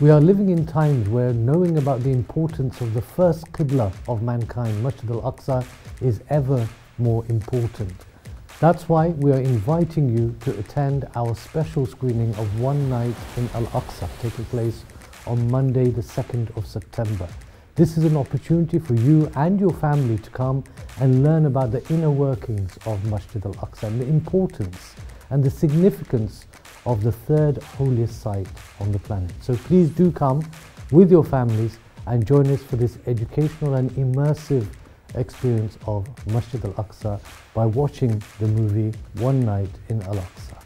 We are living in times where knowing about the importance of the first Qibla of mankind, Masjid al-Aqsa, is ever more important. That's why we are inviting you to attend our special screening of One Night in Al-Aqsa taking place on Monday the 2nd of September. This is an opportunity for you and your family to come and learn about the inner workings of Masjid al-Aqsa and the importance and the significance of the third holiest site on the planet. So please do come with your families and join us for this educational and immersive experience of Masjid al-Aqsa by watching the movie One Night in Al-Aqsa.